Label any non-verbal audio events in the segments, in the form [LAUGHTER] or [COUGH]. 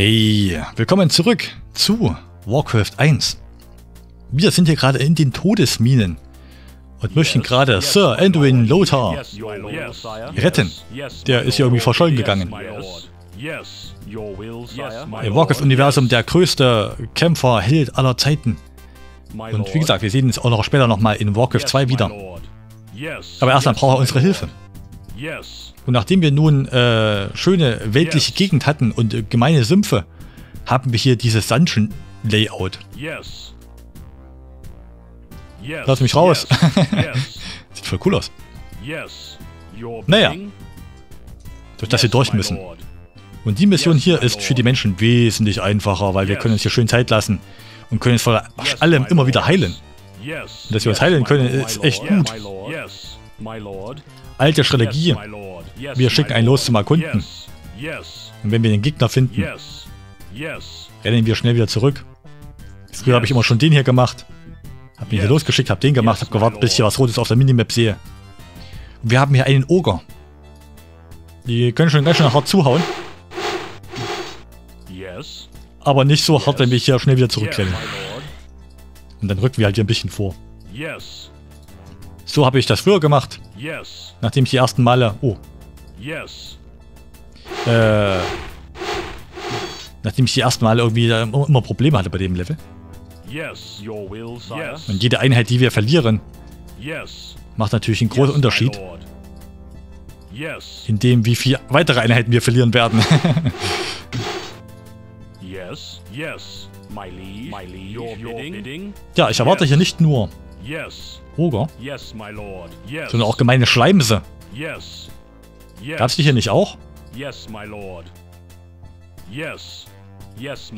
Hey, willkommen zurück zu Warcraft 1. Wir sind hier gerade in den Todesminen und möchten gerade Sir Anduin Lothar retten. Der ist hier irgendwie verschollen gegangen. Im Warcraft-Universum der größte Kämpfer, Held aller Zeiten. Und wie gesagt, wir sehen uns auch noch später nochmal in Warcraft 2 wieder. Aber erstmal braucht er unsere Hilfe. Und nachdem wir nun äh, schöne weltliche Gegend hatten und äh, gemeine Sümpfe, haben wir hier dieses Dungeon-Layout. Lass mich raus. [LAUGHS] Sieht voll cool aus. Naja. Durch das wir durch müssen. Und die Mission hier ist für die Menschen wesentlich einfacher, weil wir können uns hier schön Zeit lassen und können uns vor allem immer wieder heilen. Und dass wir uns heilen können, ist echt gut. Alte Strategie. Wir schicken einen los zum Erkunden. Und wenn wir den Gegner finden, rennen wir schnell wieder zurück. Früher habe ich immer schon den hier gemacht. Hab mich hier losgeschickt, hab den gemacht, hab gewartet, bis ich hier was Rotes auf der Minimap sehe. Und wir haben hier einen Oger. Die können schon ganz schön hart zuhauen. Aber nicht so hart, wenn wir hier schnell wieder zurückrennen. Und dann rücken wir halt hier ein bisschen vor. So habe ich das früher gemacht. Nachdem ich die ersten Male... Oh. Äh... Nachdem ich die ersten Male irgendwie immer Probleme hatte bei dem Level. Und jede Einheit, die wir verlieren, macht natürlich einen großen Unterschied. In dem, wie viele weitere Einheiten wir verlieren werden. ja, ich erwarte hier nicht nur Oger, sondern auch gemeine Schleimse. Gab's die hier nicht auch? Ich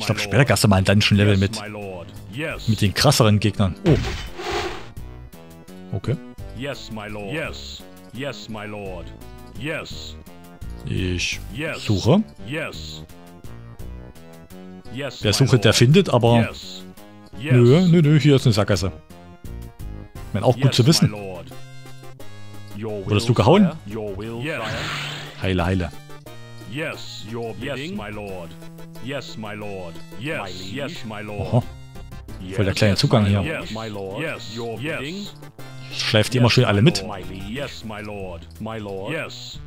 glaube, später gab es mal ein Dungeon-Level mit, mit den krasseren Gegnern. Oh. Okay. Ich suche. Wer sucht, der findet, aber... Nö, nö, nö, hier ist eine Sackgasse. Ich meine, auch gut zu wissen. Wurdest du gehauen? Heile, heile. Yes, your bidding, my lord. Yes, my lord. Yes, yes, my lord. Oho. Voll der kleine Zugang hier. Yes, my lord. Yes, your bidding. Schleift die immer schön alle mit. Yes, my lord. My lord. Yes.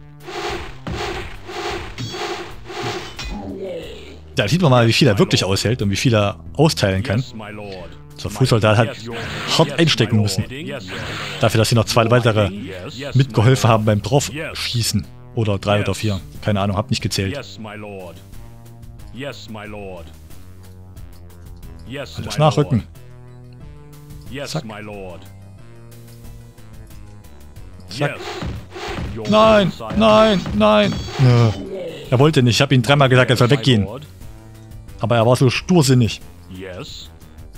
Da sieht man mal, wie viel er wirklich aushält und wie viel er austeilen kann. So Fußsoldat hat hart einstecken müssen. Dafür, dass sie noch zwei weitere mitgeholfen haben beim Draufschießen. Oder drei oder vier. Keine Ahnung, hab nicht gezählt. Alles nachrücken. Zack. Zack. Nein, nein, nein. Er wollte nicht. Ich habe ihm dreimal gesagt, er soll weggehen. Aber er war so stursinnig.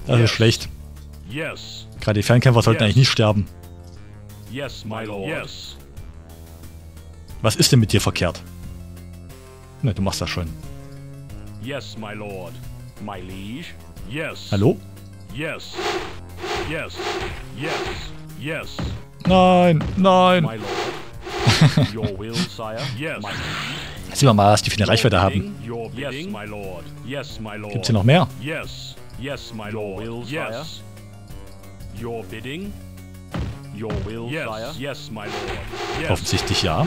Das ist schlecht. Gerade die Fernkämpfer sollten eigentlich nicht sterben. Was ist denn mit dir verkehrt? Ne, du machst das schon. Yes, my lord. My liege. Yes. Hallo? Yes. Yes. Yes. Yes. Nein, nein. My lord. [LAUGHS] Your will, sire. Yes. Sehen wir mal, was die für eine Reichweite haben. Yes, my lord. Yes, my lord. Gibt's hier noch mehr? Yes. Yes, my lord. Your will, sire. Your bidding. Your will, yes. sire. Yes, my lord. Yes. Offensichtlich ja.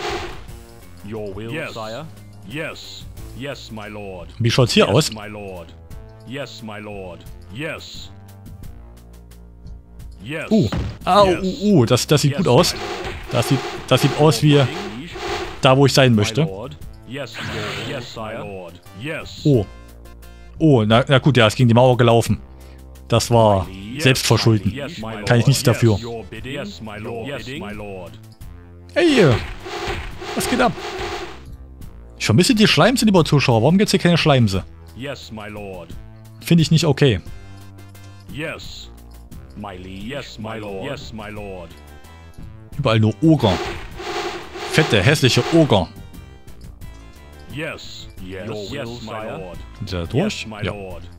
Your will, yes. sire. Yes. Yes, my lord. Wie schaut's hier yes, aus? My lord. Yes, my lord. Yes. Yes. Uh. Au, yes. uh, uh, das, das sieht yes, gut aus. Das sieht, das sieht aus wie da, wo ich sein möchte. Oh. Oh, na, na gut, ja, ist gegen die Mauer gelaufen. Das war Selbstverschulden. Kann ich nichts dafür. Hey, was geht ab? Ich vermisse die Schleimse, lieber Zuschauer. Warum gibt's hier keine Schleimse? Yes, my lord. Finde ich nicht okay. Yes, my yes, my lord. Yes, my lord. Überall nur Oger. Fette, hässliche Oger. Yes, yes, yes, my lord. Sind sie da durch? ja.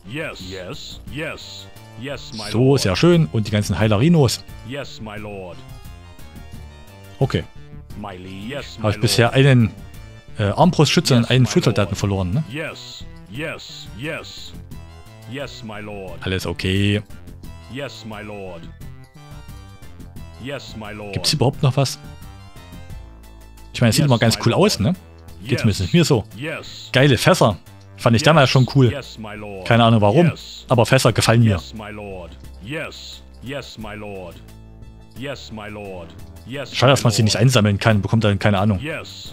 Yes, yes, yes, yes, my so, sehr schön. Und die ganzen Heilerinos. Yes. Okay. Habe ich bisher einen äh, Armbrustschütze und einen Fußsoldaten verloren, ne? Yes, yes. Yes. Alles okay. Yes, my lord. Yes, my lord. Gibt's überhaupt noch was? Ich meine, es sieht immer ganz cool aus, ne? Geht zumindest mir so. Yes. Geile Fässer. Fand ich damals schon cool. Keine Ahnung warum, aber Fässer gefallen mir. Schade, dass man sie nicht einsammeln kann. Bekommt dann, keine Ahnung,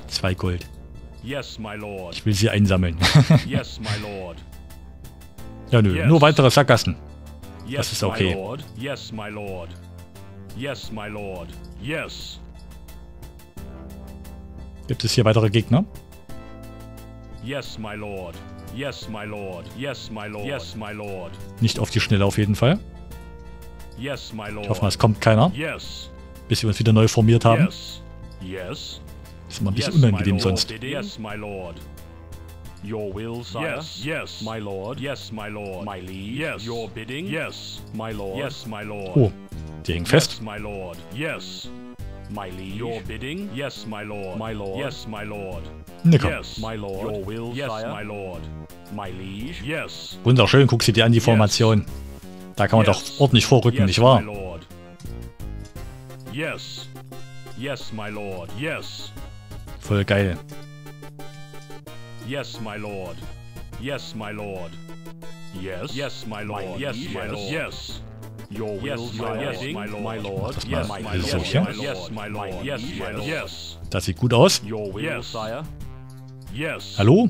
zwei Gold. Ich will sie einsammeln. [LAUGHS] Ja, nö, nur weitere Sackgassen. Yes, ist okay. Gibt es hier weitere Gegner? Yes, my lord. Yes, my lord. Yes, my lord. Yes, my lord. Nicht auf die Schnelle auf jeden Fall. Yes, my lord. Ich hoffe mal, es kommt keiner, Yes. bis wir uns wieder neu formiert haben. Yes. Yes. Ist immer ein bisschen Yes, my unangenehm lord. sonst. Yes, my lord. Your will, sire. Yes, yes. My lord. Yes, my lord. My liege. Yes. Your bidding. Yes, my lord. Yes, my lord. Oh, die hängen fest. Yes, my lord. Yes. My liege. Your bidding. Yes, my lord. My lord. Yes, my lord. Ne, komm. Yes, my lord. Your will, yes, sire. my lord. My liege. Yes. Wunderschön, guck sie dir an, die Formation. Da kann man Yes. doch ordentlich vorrücken, yes, nicht wahr? my lord. Yes. Yes, my lord. Yes. Voll geil. Yes, my lord. Yes, my lord. Yes. Yes, my lord. yes, my lord. Yes. Your will, yes, my yes, my lord. My lord. das Yes, mal my so lord. hier. Yes, my lord. Yes, my lord. Yes. Das sieht gut aus. Your will, yes. sire. Yes. Hallo?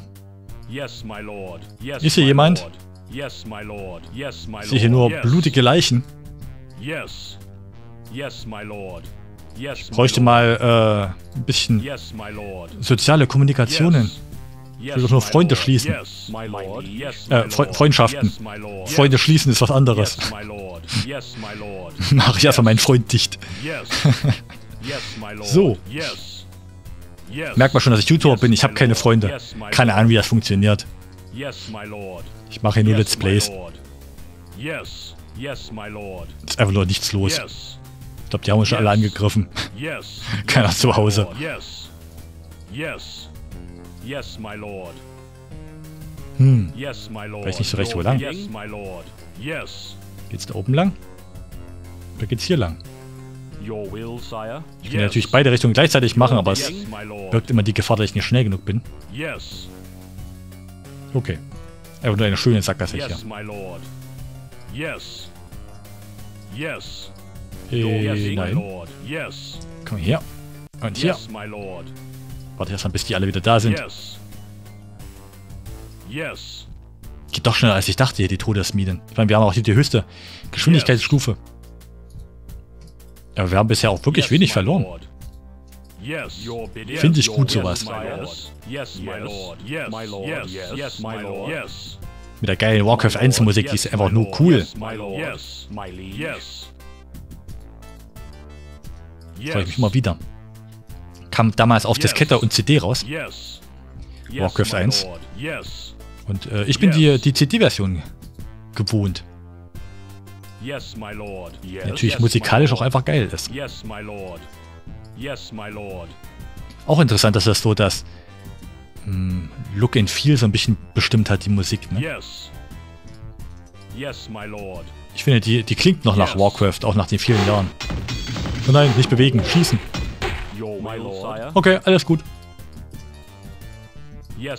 Yes, my lord. Yes, Ist hier my jemand? Lord. Yes, my lord. Yes, my Ich sehe hier lord. nur yes. blutige Leichen. Yes. Yes, my lord. Yes, my Bräuchte lord. mal äh, ein bisschen Yes, my lord. soziale Kommunikationen. Yes. Yes, will doch nur my Freunde lord. schließen. Yes, my lord. Yes, Äh, my Fre lord. Freundschaften. Yes, my lord. Freunde schließen ist was anderes. Yes. Yes. [LAUGHS] Mach ich erstmal meinen Freund dicht. Yes. Yes. So. Yes. Yes. Merkt man schon, dass ich YouTuber Yes, bin. Ich habe keine. Freunde. Yes, Keine. Ahnung, wie das funktioniert. Yes. Ich mache hier nur Yes, Let's Plays. Yes. Yes, my lord. Ist einfach nur nichts los. Yes. Ich glaube, die haben uns schon alle Yes. angegriffen. Yes. [LAUGHS] Keiner yes, zu Hause. Yes. Yes. Yes, my lord. Hm, Yes, my lord. Weiß nicht so recht, wo lang. Yes, my lord. Yes. Geht's da oben lang? Oder geht's hier lang? Ich will natürlich beide Richtungen gleichzeitig machen, aber es birgt immer die Gefahr, dass ich nicht schnell genug bin. Okay. Einfach nur eine schöne Sackgasse hier. Yes. Äh, nein. Komm her. Und hier. Warte erst mal, bis die alle wieder da sind. Yes. Doch schneller, als ich dachte, hier die Todesminen. Ich meine, wir haben auch hier die höchste Geschwindigkeitsstufe. Aber wir haben bisher auch wirklich Yes, wenig verloren. Yes. Finde ich gut, sowas. Mit der geilen Warcraft 1 Musik, die ist einfach nur cool. Freue ich mich immer wieder. Kam damals auf Diskette und CD raus. Warcraft my 1. lord. Yes. Und äh, ich bin die, die CD-Version gewohnt. Yes, my lord. Yes. Natürlich yes, my musikalisch lord. auch einfach geil ist. Yes, my lord. Yes, my lord. Auch interessant, dass das so das hm, Look and Feel so ein bisschen bestimmt hat, die Musik. Ne? Yes. Yes, my lord. Ich finde, die, die klingt noch nach Yes. Warcraft, auch nach den vielen Jahren. Oh nein, nicht bewegen, schießen. Okay, alles gut. Your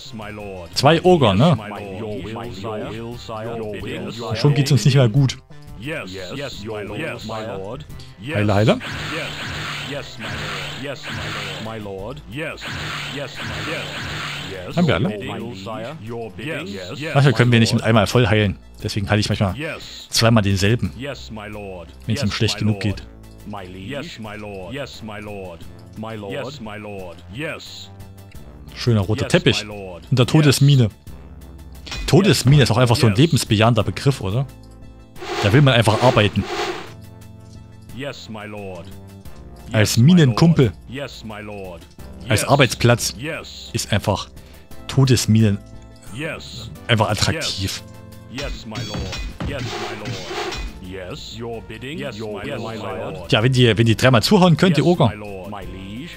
bidding, sire. Schon geht's uns nicht mehr gut. Yes, yes, my lord. Yes, my lord. Yes. Heile, heile. Yes, yes, my lord. Yes, my lord. My lord. Yes, yes, my lord. Yes. Haben wir alle? Yes. Manchmal können wir nicht my mit einmal voll heilen. Deswegen halte ich manchmal lord. Yes. zweimal denselben. Yes, my lord. Wenn's ihm Yes, schlecht my genug lord. geht. My liege. Yes, my lord. Yes, my lord. My lord. Yes, my lord. Yes. Schöner roter yes, Teppich. Und der Yes. Todesmine. Todesmine ist auch einfach so ein lebensbejahender Begriff, oder? Da will man einfach arbeiten. Yes, my lord. Als Yes, my Minenkumpel. lord. Yes, my lord. Als. Arbeitsplatz Yes. ist einfach Todesminen Yes. einfach attraktiv. Yes, my lord. Yes, my lord. Yes, your bidding. Yes, your yes, my lord. Ja, wenn die, wenn die dreimal zuhauen können, die Oger, lord. My liege.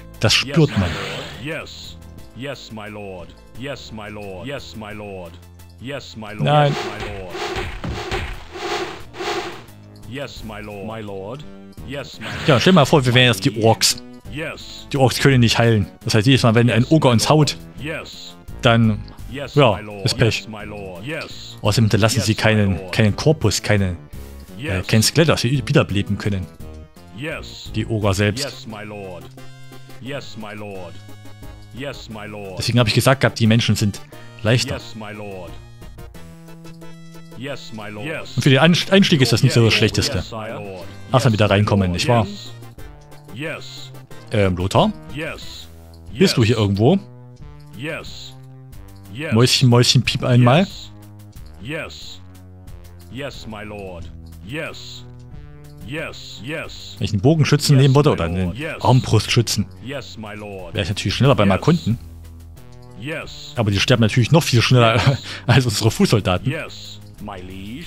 Yes, my lord. Yes. My lord. Yes, my lord. Yes, my lord. Yes, my lord. Nein. Yes, my lord. My lord. Yes, my lord. Ja, stell dir mal vor, wir wären jetzt die Orks. Yes. Die Orks können nicht heilen. Das heißt, jedes Mal, wenn ein Oger uns haut, Yes. dann Yes, Ja, ist Pech. Yes, my lord. Yes. außerdem hinterlassen sie keinen, keinen Korpus, keine, äh, Yes. kein Skelett, das sie wiederbeleben können. Yes. Die Oger selbst. Yes, my lord. Yes, my lord. Yes, my lord. Deswegen habe ich gesagt gehabt, die Menschen sind leichter. Yes, my lord. Yes, my lord. Yes. Und für den Einst- Einstieg ist das nicht so das Schlechteste. Yes. Ach, dann wieder reinkommen, nicht wahr? Yes. Ähm, Lothar, Yes. bist du hier irgendwo? Yes. Yes. Mäuschen, Mäuschen, piep einmal. Yes. Yes, my lord. Yes. Yes. Yes. Wenn ich einen Bogenschützen nehmen würde oder einen Armbrustschützen, Yes, my lord. wäre ich natürlich schneller beim Erkunden. Yes. Aber die sterben natürlich noch viel schneller [LAUGHS] als unsere Fußsoldaten.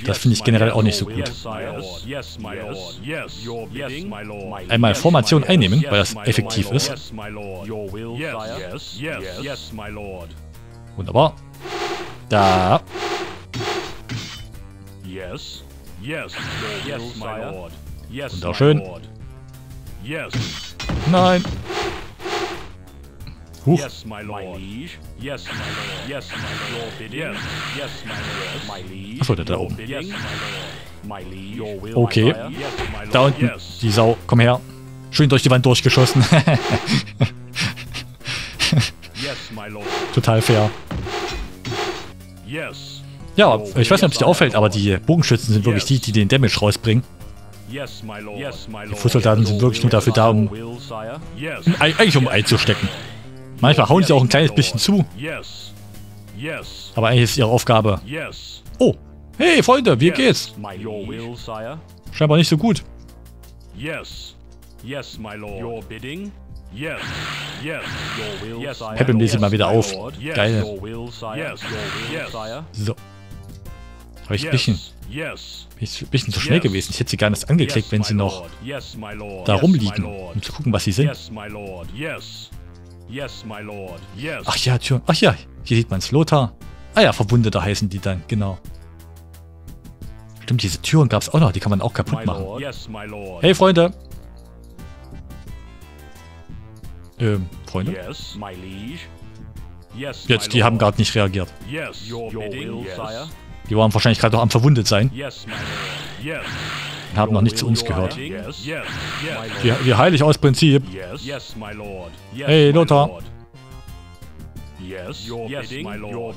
Das finde ich generell auch nicht so gut. Einmal Yes, Formation einnehmen, weil das effektiv ist. Wunderbar. Da. Yes. Yes. Yes, my lord. Yes, Wunderschön. my lord. Yes. Nein. Huch. Yes, my lord. My liege. Yes, my lord. Yes, my lord. Bidding. Yes, my lord. My liege. Achso, der da oben. bidding. Yes, my lord. My liege. Your will, Okay. my sire. Yes, my lord. Da unten. Yes. Die Sau. Komm her. Schön durch die Wand durchgeschossen. [LAUGHS] Yes, my lord. Total fair. Yes. Ja, ich weiß nicht, ob es dir auffällt, aber die Bogenschützen sind wirklich die, die den Damage rausbringen. Die Fußsoldaten sind wirklich nur dafür da, um eigentlich um einzustecken. Manchmal hauen sie auch ein kleines bisschen zu, aber eigentlich ist ihre Aufgabe. Oh, hey Freunde, wie geht's? Scheinbar nicht so gut. Sich Yes, mal wieder auf. Geil. So. Habe ich ein bisschen, Yes. bin ich ein bisschen zu schnell Yes. gewesen. Ich hätte sie gar nicht angeklickt, Yes, wenn sie noch. Yes, da rumliegen, um zu gucken, was sie sind. Yes, my lord. Yes. Yes, my lord. Yes. Ach ja, Türen. Ach ja, hier sieht man's. Lothar. Ah ja, Verwundeter heißen die dann, genau. Stimmt, diese Türen gab's auch noch, die kann man auch kaputt machen. Hey Freunde. Ähm, Freunde? Yes, my liege. Yes, Jetzt, my die haben gerade nicht reagiert. Yes, your, bidding. Yes. Die waren wahrscheinlich gerade noch am verwundet sein und haben noch nicht zu uns gehört. Wir, wir heilig aus Prinzip. Hey, Lothar.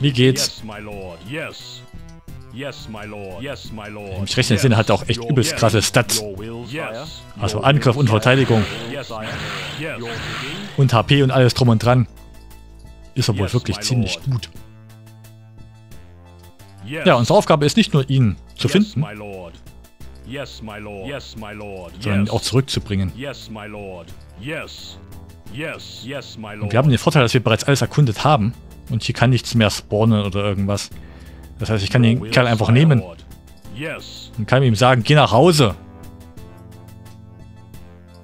Wie geht's? Yes, my lord. Yes. My. Im rechten Sinne hat er auch echt übelst krasse Stats. Yes. Also Angriff und Verteidigung Yes, und HP und alles drum und dran. Ist er wohl wirklich ziemlich gut. Yes. Ja, unsere Aufgabe ist nicht nur ihn zu Yes, finden, my lord. Yes, my lord. Yes, my lord. sondern ihn auch zurückzubringen. Yes, my lord. Yes. Yes, yes, my lord. Und wir haben den Vorteil, dass wir bereits alles erkundet haben und hier kann nichts mehr spawnen oder irgendwas. Das heißt, ich kann den Kerl einfach nehmen und kann ihm sagen, geh nach Hause.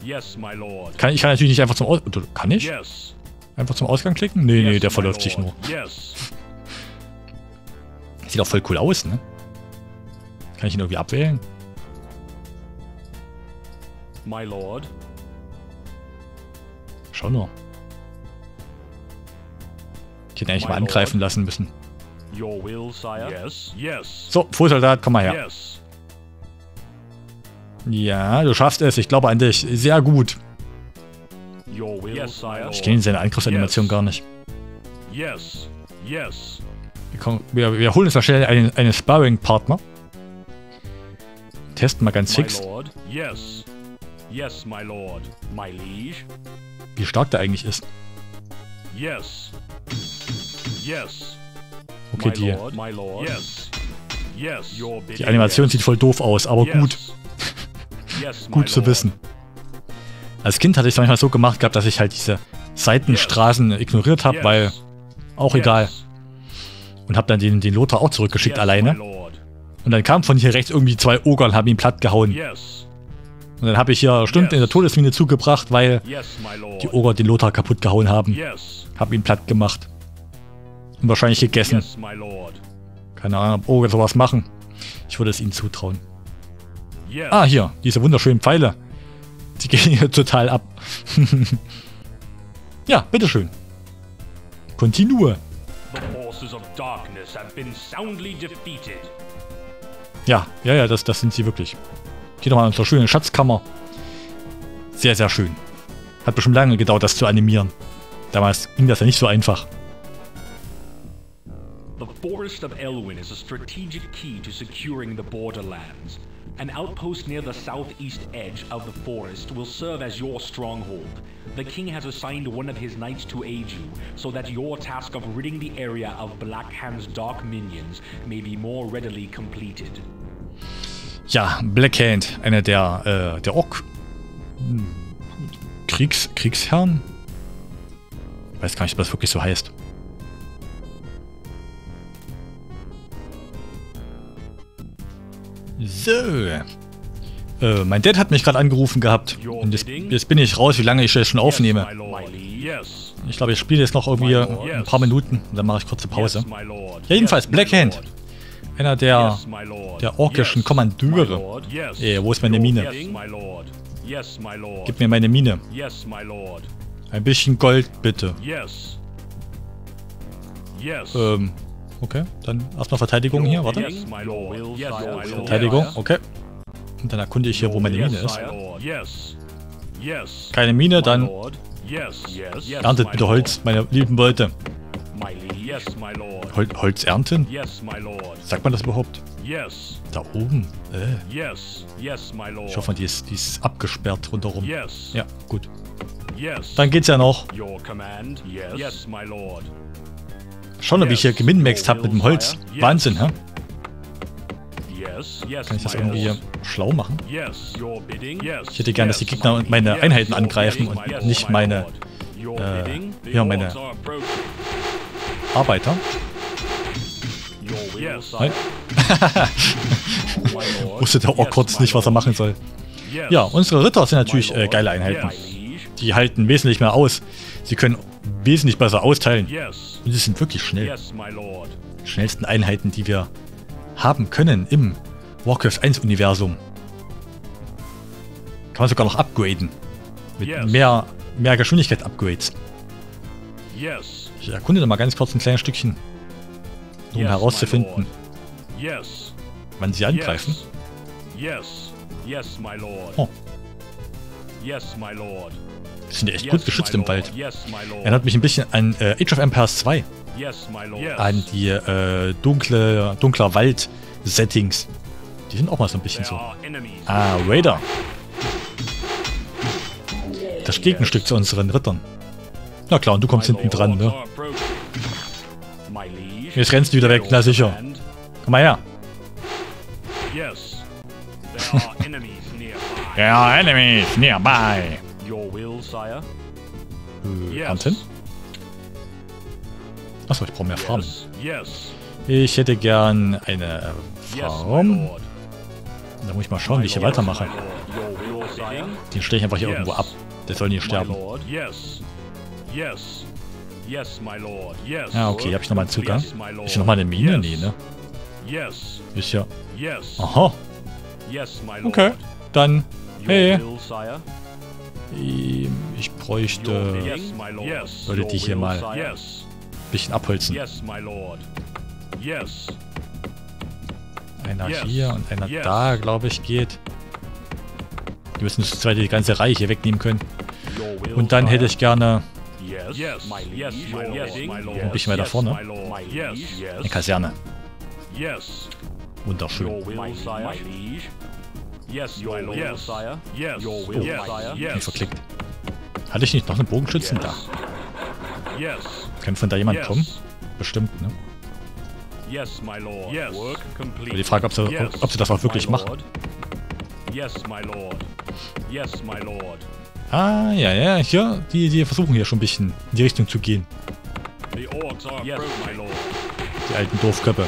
Yes, my lord. Kann, ich kann natürlich nicht einfach zum Aus... oder Kann ich? Yes. Einfach zum Ausgang klicken? Nee, nee, der verläuft sich nur. Lord. Sieht auch voll cool aus, ne? Kann ich ihn irgendwie abwählen? My lord. Schau nur. Ich hätte eigentlich My mal angreifen lassen müssen. Your will, sire. Yes. Yes. So, Fußsoldat, komm mal her. Yes. Ja, du schaffst es. Ich glaube an dich. Sehr gut. Your will, lord. Ich kenne seine Angriffsanimation Yes. gar nicht. Yes. Yes. Wir, wir, holen uns schnell einen, einen Sparring-Partner. Testen mal ganz fix. Yes. Yes, my lord. My liege. wie stark der eigentlich ist. Yes. Yes. Okay, die, lord. Lord. Yes. Yes. Die Animation sieht voll doof aus, aber yes. gut. [LAUGHS] Gut zu wissen. Als Kind hatte ich es manchmal so gemacht gehabt, dass ich halt diese Seitenstraßen ignoriert habe, weil auch egal. Und habe dann den, den Lothar auch zurückgeschickt Yes, alleine. Und dann kamen von hier rechts irgendwie zwei Ogern und haben ihn platt gehauen. Yes. Und dann habe ich hier Stunden in der Yes. Todesmine zugebracht, weil Yes, die Oger den Lothar kaputt gehauen haben. Yes. Hab ihn platt gemacht. Und wahrscheinlich gegessen. Yes. Keine Ahnung, ob Orks sowas machen. Ich würde es ihnen zutrauen. Ah, hier, diese wunderschönen Pfeile. Die [LAUGHS] gehen hier total ab. [LAUGHS] ja, bitteschön. Continue. Ja, ja, ja, das, das sind sie wirklich. Geht nochmal unsere schöne Schatzkammer. Sehr, sehr schön. Hat bestimmt lange gedauert, das zu animieren. Damals ging das ja nicht so einfach. Forest of Elwyn is a strategic key to securing the borderlands. An outpost near the southeast edge of the forest will serve as your stronghold. The king has assigned one of his knights to aid you, so that your task of ridding the area of Blackhand's dark minions may be more readily completed. Ja, Blackhand, einer der, äh, der Ork... Hm, Kriegs, Kriegsherren? Weiß gar nicht, ob das wirklich so heißt. So. Äh, mein Dad hat mich gerade angerufen gehabt. Und jetzt, jetzt, bin ich raus, wie lange ich das schon aufnehme. Ich glaube, ich spiele jetzt noch irgendwie ein paar Minuten. Dann mache ich kurze Pause. Ja, jedenfalls, Blackhand. Einer der, der orkischen Kommandeure. Äh, wo ist meine Mine? Gib mir meine Mine. Ein bisschen Gold, bitte. Ähm, Okay, dann erstmal Verteidigung hier, warte. Verteidigung, okay. Und dann erkunde ich hier, wo meine Mine ist. Keine Mine, dann erntet bitte Holz, meine lieben Leute. Hol Holz ernten? Sagt man das überhaupt? Da oben? Äh. Ich hoffe, die ist, die ist abgesperrt rundherum. Ja, gut. Dann geht's ja noch. Schon, wie ich hier geminmaxed habe mit dem Holz. Wahnsinn, hä? Kann ich das irgendwie schlau machen? Ich hätte gern, dass die Gegner meine Einheiten angreifen und nicht meine, äh, ja, meine Arbeiter. Nein. [LAUGHS] Wusste der Ork kurz nicht, was er machen soll. Ja, unsere Ritter sind natürlich äh, geile Einheiten. Die halten wesentlich mehr aus. Sie können wesentlich besser austeilen. Und sie sind wirklich schnell. Die schnellsten Einheiten, die wir haben können im Warcraft 1 Universum. Kann man sogar noch upgraden. Mit mehr, mehr Geschwindigkeit-Upgrades. Ich erkunde da mal ganz kurz ein kleines Stückchen, um herauszufinden, wann sie angreifen. Oh. Die sind echt gut geschützt im Wald. Erinnert mich ein bisschen an äh, Age of Empires 2. An die äh, dunkle, dunkler Wald-Settings. Die sind auch mal so ein bisschen so. Ah, Raider. Das Gegenstück zu unseren Rittern. Na klar, und du kommst hinten dran, ne? Jetzt rennst du wieder weg, na sicher. Komm mal her. Ja, enemies nearby. Sire? Äh, ernten? Achso, ich brauche mehr Farmen. Ich hätte gern eine Farm. Da muss ich mal schauen, wie ich hier weitermache. Den stelle ich einfach hier irgendwo ab. Der soll nie sterben. Ja, okay, habe ich nochmal einen Zugang. Ist hier nochmal eine Mine? Nee, ne? Ist ja... Aha. Okay, dann... Hey. Ich bräuchte Leute, die hier mal ein bisschen abholzen. Einer hier und einer da, glaube ich, geht. Die müssen zweite die ganze Reihe hier wegnehmen können. Und dann hätte ich gerne ein bisschen weiter vorne. Eine Kaserne. Wunderschön. Yes, your will, yes. sire. Yes, your will, yes. sire. Yes. verklickt. Hatte ich nicht noch einen Bogenschützen yes. da? Yes. Kann von da jemand yes. kommen? Bestimmt, ne? Yes, my lord. Yes. Work complete. Aber die Frage, ob sie, yes. ob sie das auch wirklich machen. Yes, my lord. Yes, my lord. Ah, ja, ja, hier, die, die versuchen hier schon ein bisschen in die Richtung zu gehen. The orcs are yes, my lord. Die alten Doofköppe.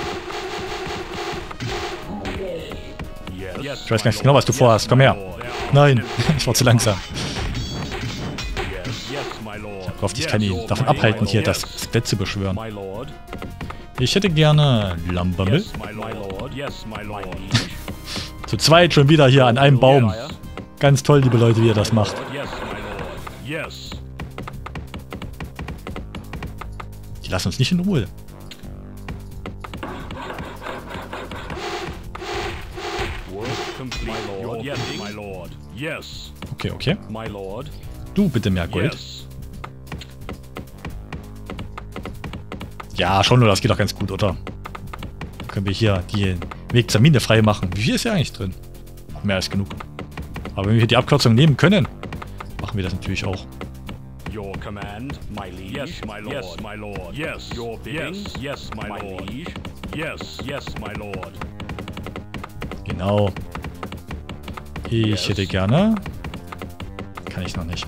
Ich weiß gar nicht genau, was du vorhast. Komm her. Nein, [LAUGHS] ich war zu langsam. Ich hoffe, ich kann ihn davon abhalten, hier das Skelett zu beschwören. Ich hätte gerne Lambermill. Zu zweit schon wieder hier an einem Baum. Ganz toll, liebe Leute, wie ihr das macht. Die lassen uns nicht in Ruhe. Okay, okay. Du bitte mehr Gold. Ja, schon nur, das geht doch ganz gut, oder? Dann können wir hier die Weg zur Mine frei machen. Wie viel ist hier eigentlich drin? Mehr als genug. Aber wenn wir hier die Abkürzung nehmen können, machen wir das natürlich auch. Your command, my liege. Yes, my lord. Yes, my lord. Yes, your bidding. Yes, yes my, my lord. Liege. Yes, yes, my lord. Genau. Ich yes. hätte gerne... Kann ich noch nicht.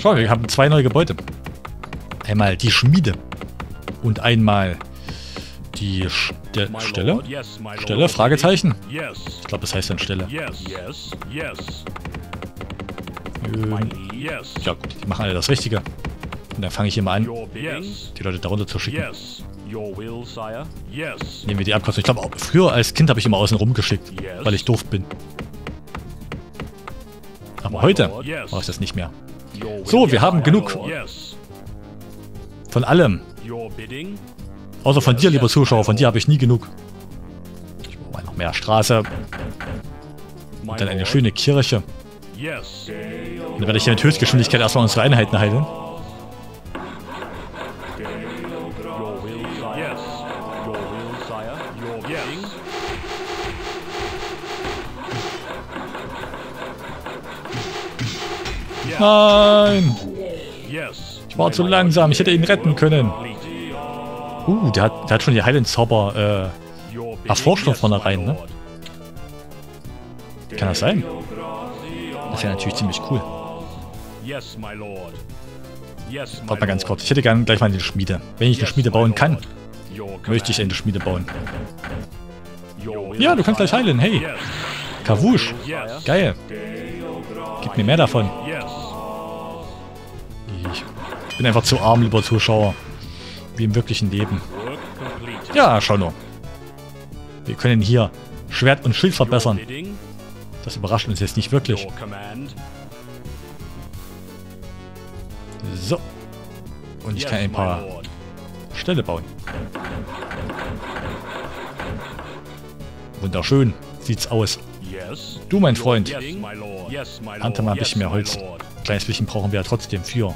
Schau, wir haben zwei neue Gebäude. Einmal die Schmiede. Und einmal die Ste Stelle? Stelle? Fragezeichen? Ich glaube, das heißt dann Stelle. Ähm, ja gut, die machen alle das Richtige. Und dann fange ich hier mal an, die Leute darunter zu schicken. Nehmen wir die Abkürzung. Ich glaube, früher als Kind habe ich immer außen rum geschickt, weil ich doof bin. Aber heute mache ich das nicht mehr. So, wir haben genug von allem. Außer von dir, lieber Zuschauer, von dir habe ich nie genug. Ich brauche noch mehr Straße. Und dann eine schöne Kirche. Und dann werde ich hier mit Höchstgeschwindigkeit erstmal unsere Einheiten heilen. Nein! Ich war zu langsam, ich hätte ihn retten können. Uh, der hat, der hat schon die Heilenzauber äh, erforscht von vornherein, ne? Kann das sein? Das wäre natürlich ziemlich cool. Warte mal ganz kurz. Ich hätte gerne gleich mal eine Schmiede. Wenn ich eine Schmiede bauen kann, möchte ich eine Schmiede bauen. Ja, du kannst gleich heilen. Hey. Kawusch. Geil. Gib mir mehr davon. Ich bin einfach zu arm, lieber Zuschauer. Wie im wirklichen Leben. Ja, schau nur. Wir können hier Schwert und Schild verbessern. Das überrascht uns jetzt nicht wirklich. So. Und ich kann ein paar Ställe bauen. Wunderschön sieht's aus. Du, mein Freund, ernte mal ein bisschen mehr Holz. Ein kleines bisschen brauchen wir ja trotzdem für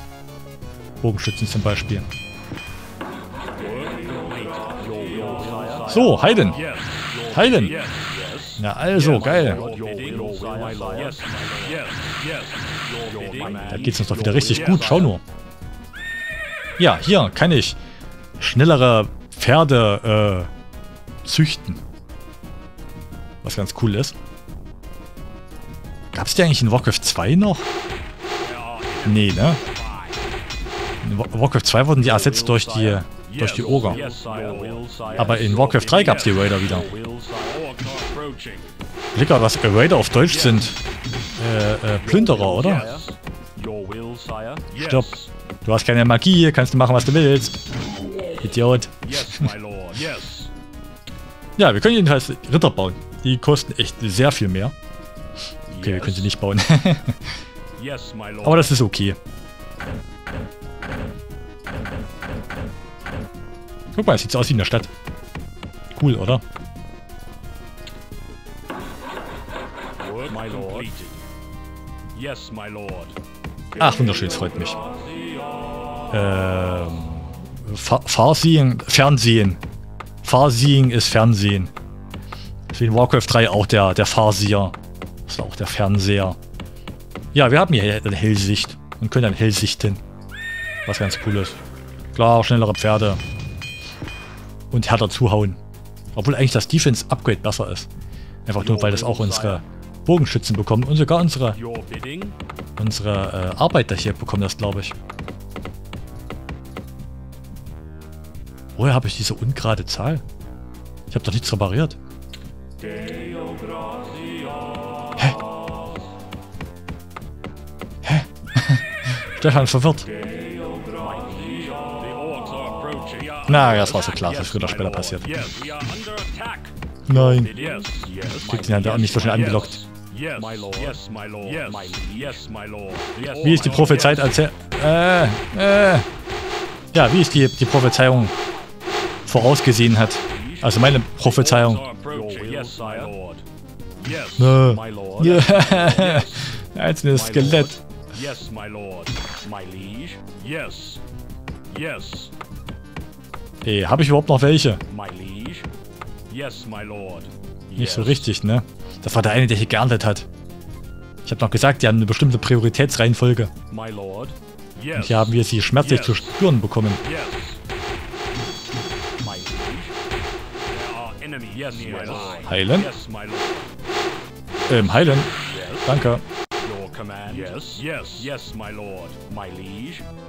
Bogenschützen zum Beispiel. So, Heiden. Heiden. Ja, also, geil. Da geht's uns doch wieder richtig gut. Schau nur. Ja, hier kann ich schnellere Pferde äh, züchten. Was ganz cool ist. Gab es die eigentlich in Warcraft 2 noch? Nee, ne? Warcraft 2 wurden die ersetzt durch die durch die Oger. Aber in Warcraft 3 gab es die Raider wieder. Blicker, was Raider auf Deutsch sind. Äh, äh, Plünderer, oder? Stopp. Du hast keine Magie, kannst du machen, was du willst. Idiot. [LAUGHS] ja, wir können jedenfalls Ritter bauen. Die kosten echt sehr viel mehr. Okay, wir können sie nicht bauen. [LAUGHS] Aber das ist okay. Guck mal, es sieht so aus wie in der Stadt. Cool, oder? Ach, wunderschön, es freut mich. Ähm, Fahrseeing, Fernsehen. Fahrseeing ist Fernsehen. In Warcraft 3 auch der, der Fahrseher. Das ist auch der Fernseher. Ja, wir haben hier eine Hellsicht und können dann hellsichten. Was ganz cool ist. Klar, schnellere Pferde und härter zuhauen. Obwohl eigentlich das Defense-Upgrade besser ist. Einfach nur, weil das auch unsere Bogenschützen bekommen und sogar unsere, unsere äh, Arbeiter hier bekommen das, glaube ich. Woher habe ich diese ungerade Zahl? Ich habe doch nichts repariert. Hä? Hä? [LAUGHS] Stefan verwirrt. Na, das war so klar, dass früher oder später passiert. Nein. Kriegt ihn halt auch nicht so schnell angelockt. Wie ist die Prophezeit als. Äh, äh. Ja, wie ist die, die Prophezeiung vorausgesehen hat. Also meine Prophezeiung. Nö. No. Einzelnes Skelett. Yes, my lord. My liege? Yes. Yes. Ey, habe ich überhaupt noch welche? My liege? Yes, my lord. Yes. Nicht so richtig, ne? Das war der eine, der hier geerntet hat. Ich habe noch gesagt, die haben eine bestimmte Prioritätsreihenfolge. My lord. Yes. Und hier haben wir sie schmerzlich yes. zu spüren bekommen. Yes. Heilen? Ähm, heilen. Danke.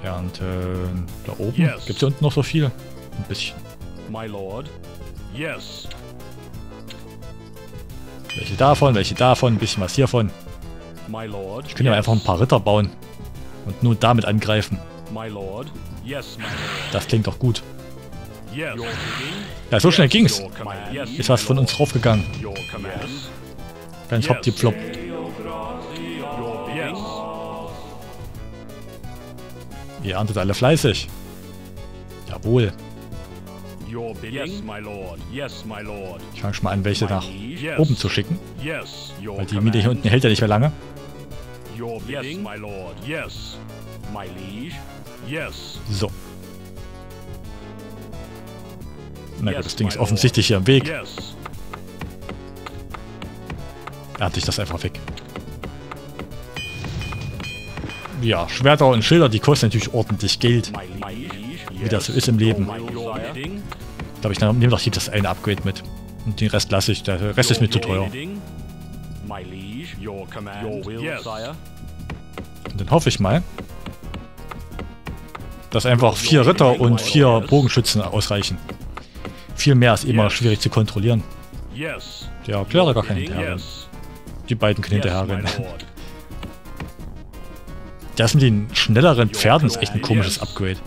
Ja, und äh, da oben yes. gibt es hier unten noch so viel. Ein bisschen. My lord. Yes. Welche davon, welche davon, ein bisschen was hiervon. My lord. Ich könnte ja einfach ein paar Ritter bauen. Und nur damit angreifen. My lord. Yes, my lord. Das klingt doch gut. Ja, so schnell ging's. Ist was von uns draufgegangen. Ganz hopp die Flop. Ihr erntet alle fleißig. Jawohl. Ich fange schon mal an, welche nach oben zu schicken. Weil die Miete hier unten hält ja nicht mehr lange. So. Na gut, das Ding ist offensichtlich hier am Weg. Ernte ich das einfach weg. Ja, Schwerter und Schilder, die kosten natürlich ordentlich Geld. Wie das so ist im Leben. Ich glaube, ich nehme doch das eine Upgrade mit. Und den Rest lasse ich. Der Rest ist mir zu teuer. Und dann hoffe ich mal, dass einfach vier Ritter und vier Bogenschützen ausreichen. Viel mehr ist immer schwierig zu kontrollieren. Der Kleriker kann hinterherrennen. Die beiden können hinterherrennen. [LAUGHS] Das mit den schnelleren Pferden ist echt ein komisches Upgrade.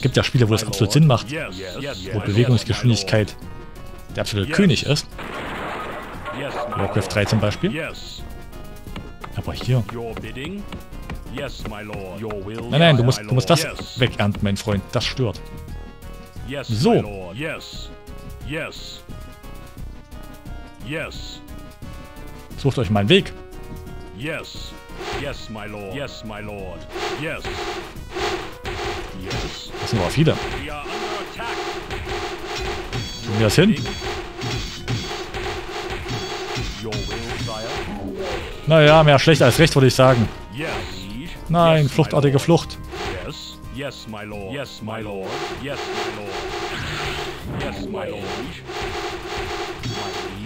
Gibt ja Spiele, wo das absolut Sinn macht. Wo Bewegungsgeschwindigkeit der absolute König ist. Warcraft 3 zum Beispiel. Aber hier. Nein, nein, du musst, du musst das wegernten, mein Freund. Das stört. So. Sucht euch mal einen Weg. Yes. Yes, my lord. Yes, my lord. Yes. Das sind aber viele. Tun wir das hin? Naja, mehr schlecht als recht, würde ich sagen. Nein, fluchtartige Flucht. Yes, my lord. Yes, my lord. Yes, my lord. Yes, my lord.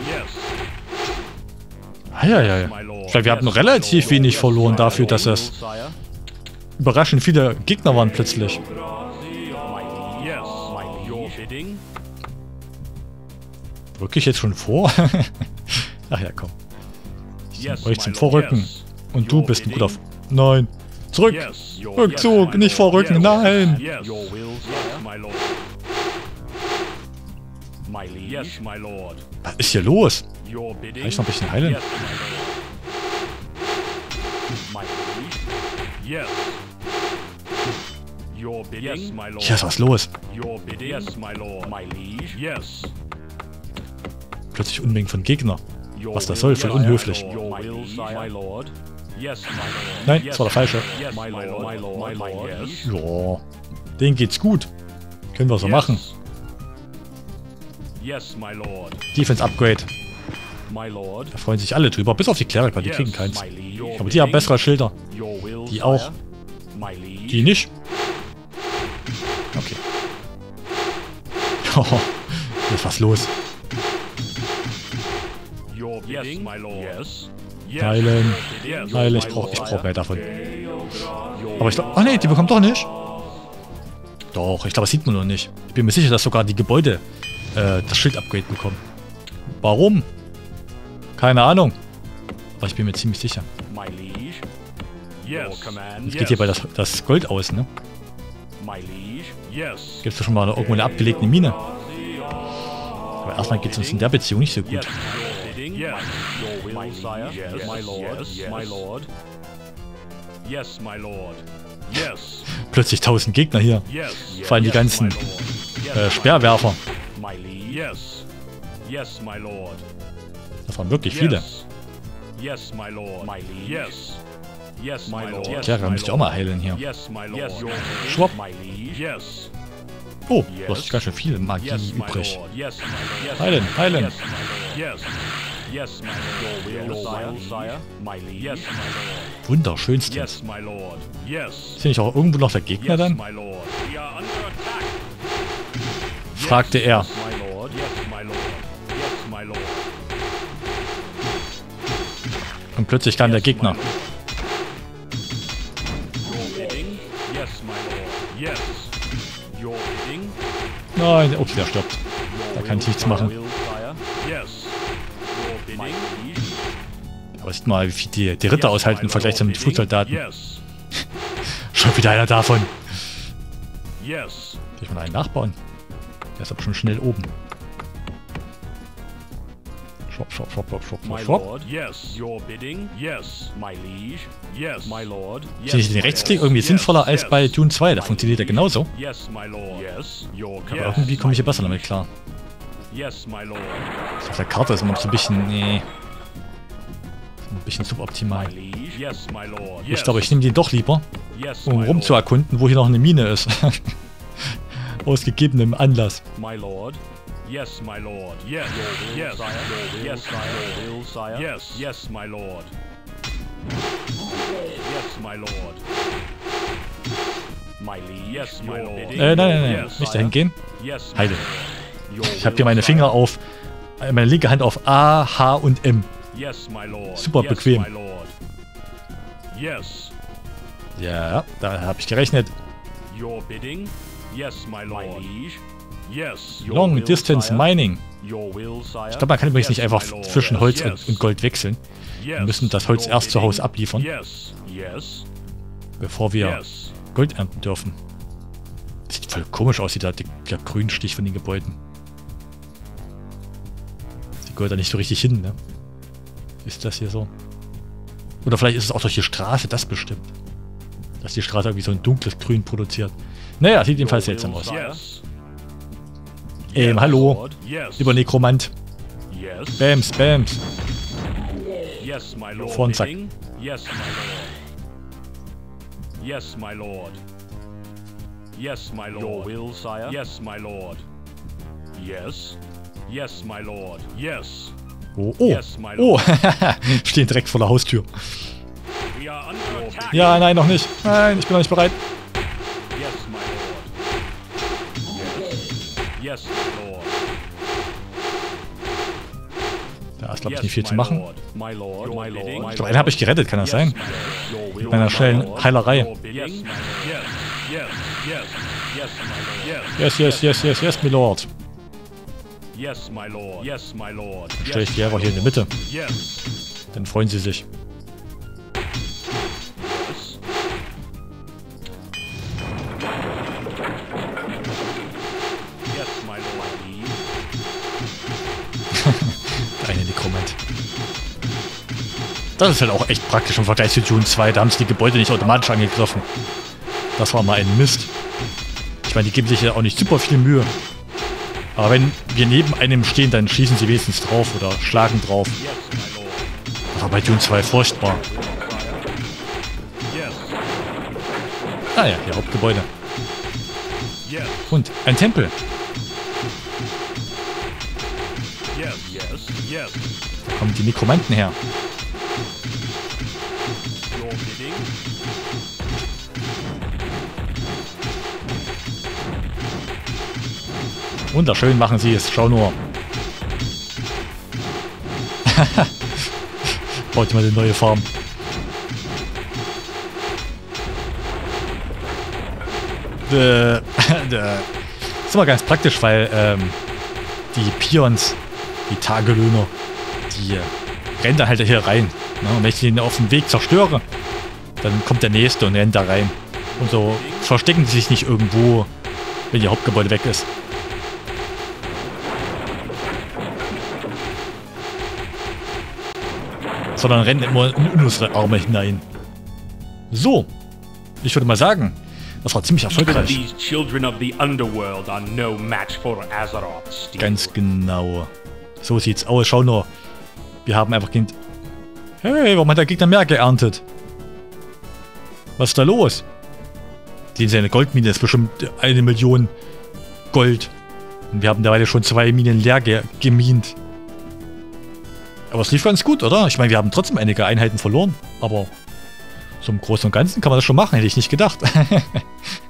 Yes. Ah, ja, ja, ja. Ich glaube, wir hatten relativ wenig verloren dafür, dass es überraschend viele Gegner waren plötzlich. Wirklich jetzt schon vor? [LAUGHS] Ach ja, komm. Ich euch zum Vorrücken. Und du bist ein guter... F Nein. Zurück! Rückzug, nicht vorrücken, nein! Was ist hier los? Kann ich noch ein bisschen heilen? Hier ist was los. Plötzlich Unmengen von Gegner. Was das soll, voll unhöflich. Nein, das war der falsche. Ja, denen geht's gut. Können wir so machen. Defense Upgrade. Da freuen sich alle drüber, bis auf die Kleriker, die kriegen keins. Aber die haben bessere Schilder. Die auch. Die nicht. Hier ist was los. Heilen. Heilen, ich brauche ich brauch mehr davon. Aber ich glaube... Ach nee, die bekommen doch nicht. Doch, ich glaube, das sieht man noch nicht. Ich bin mir sicher, dass sogar die Gebäude äh, das Schild-Upgrade bekommen. Warum? Keine Ahnung. Aber ich bin mir ziemlich sicher. Jetzt geht hier bei das, das Gold aus, ne? Gibt es schon mal irgendwo eine abgelegte Mine? Aber erstmal geht es uns in der Beziehung nicht so gut. Plötzlich tausend Gegner hier. Vor allem die ganzen äh, Speerwerfer. Das waren wirklich viele. Yes, my lord. My liege. Yes. Yes, my lord. Clara müsste auch mal heilen hier. Yes, my lord. Schwupp. Yes. Oh, du hast ganz schön viel Magie übrig. Heilen, heilen. Wunderschönstes. Ist hier nicht auch irgendwo noch der Gegner dann? Fragte er. Und plötzlich kam der Gegner. Nein, ups, der stirbt. Da kann ich nichts machen. Aber sieht mal, wie viel die, die Ritter aushalten im Vergleich zu den Fußsoldaten. [LAUGHS] schon wieder einer davon. Soll ich mal einen nachbauen? Der ist aber schon schnell oben. Schwupp, schwupp, schwupp, schwupp, schwupp, my schwupp. Lord, yes, your bidding, yes, my liege, yes, my lord. Yes, Finde ich den Rechtsklick irgendwie yes, sinnvoller als bei Dune 2, da funktioniert er genauso. Yes, my lord. Yes, your, Aber irgendwie komme ich hier besser damit klar. Yes, my lord. Auf der Karte ist immer noch so ein bisschen, nee. Ein bisschen suboptimal. Ich glaube, ich nehme den doch lieber, um rumzuerkunden, wo hier noch eine Mine ist. [LAUGHS] Aus gegebenem Anlass. My lord. Yes, my lord. Yes, will, yes, sire. Yes, sire. Will, sire. Yes, yes, my lord. Yes, my lord. My liege. Yes, my lord. Äh, nein, nein, nein. Yes, Nicht dahin gehen. Yes, Heide. Ich habe hier meine Finger auf, äh, meine linke Hand auf A, H und M. Yes, my lord. Super bequem. Yes, my lord. Yes. Ja, da habe ich gerechnet. Your bidding? Yes, my lord. My liege. Long Distance Mining. Ich glaube, man kann übrigens nicht einfach zwischen Holz und, Gold wechseln. Wir müssen das Holz erst zu Hause abliefern, bevor wir Gold ernten dürfen. Sieht voll komisch aus, dieser, der Grünstich von den Gebäuden. Sieht Gold da nicht so richtig hin, ne? Ist das hier so? Oder vielleicht ist es auch durch die Straße, das bestimmt. Dass die Straße irgendwie so ein dunkles Grün produziert. Naja, sieht jedenfalls seltsam aus. Ähm, hallo. Lieber Nekromant. Bams, Bams. Vorn, zack. Yes, my lord. Yes, my lord. Your will, sire. Yes, my lord. Yes. Yes, my lord. Yes. Oh, oh. Yes, oh. [LAUGHS] Stehen direkt vor der Haustür. Ja, nein, noch nicht. Nein, ich bin noch nicht bereit. Ist, glaube ich, nicht viel zu machen. Ich glaube, einen habe ich gerettet, kann das sein? Mit meiner schnellen Heilerei. Yes, yes, yes, yes, yes, my lord. Dann stelle ich die einfach hier in der Mitte. Dann freuen sie sich. Das ist halt auch echt praktisch im Vergleich zu Dune 2. Da haben sie die Gebäude nicht automatisch angegriffen. Das war mal ein Mist. Ich meine, die geben sich ja auch nicht super viel Mühe. Aber wenn wir neben einem stehen, dann schießen sie wenigstens drauf oder schlagen drauf. Das war bei Dune 2 furchtbar. Ah ja, hier Hauptgebäude. Und ein Tempel. Da kommen die Nekromanten her. Wunderschön machen sie es. Schau nur. [LAUGHS] Baut mal eine neue Farm. Äh, das ist immer ganz praktisch, weil ähm, die Pions, die Tagelöhner, die rennen da halt hier rein. Ne? Und wenn ich den auf dem Weg zerstöre, dann kommt der nächste und rennt da rein. Und so verstecken sie sich nicht irgendwo wenn ihr Hauptgebäude weg ist. Sondern rennen immer in unsere Arme hinein. So. Ich würde mal sagen, das war ziemlich erfolgreich. Ganz genau. So sieht's aus. Schau nur. Wir haben einfach Kind. Hey, warum hat der Gegner mehr geerntet? Was ist da los? Die seine Goldmine ist bestimmt eine Million Gold. Und wir haben dabei schon zwei Minen leer ge gemint. Aber es lief ganz gut, oder? Ich meine, wir haben trotzdem einige Einheiten verloren. Aber so im Großen und Ganzen kann man das schon machen, hätte ich nicht gedacht. [LAUGHS]